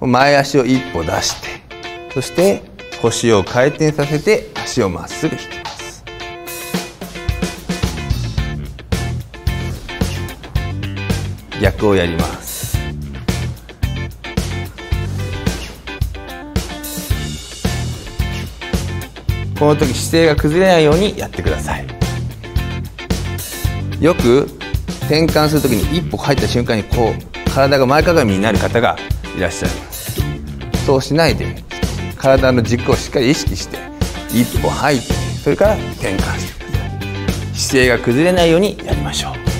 前足を一歩出してそして腰を回転させて足をまっすぐ引きます。逆をやります。この時姿勢が崩れないようにやってください。よく転換する時に一歩入った瞬間にこう体が前かがみになる方がいらっしゃいます。そうしないで体の軸をしっかり意識して一歩吐いてそれから転換してください。姿勢が崩れないようにやりましょう。